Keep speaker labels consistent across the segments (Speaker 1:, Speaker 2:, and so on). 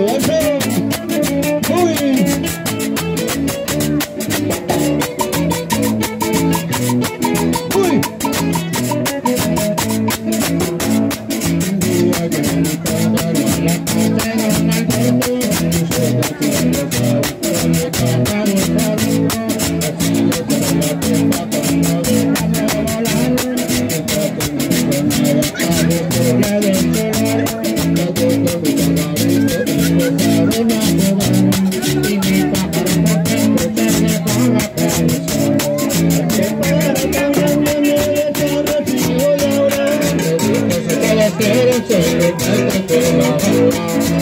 Speaker 1: Good.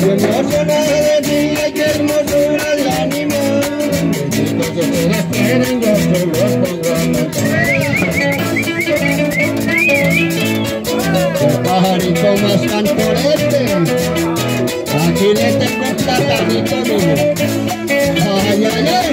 Speaker 1: Yo no sé nada de ti, qué hermosura de ánimo.
Speaker 2: Si no se puede esperar, yo solo tengo amor.
Speaker 1: Pajarito más cantorete, aquí le tengo un platanito mío. Ay, ay, ay.